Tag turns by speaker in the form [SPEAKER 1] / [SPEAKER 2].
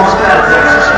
[SPEAKER 1] mostra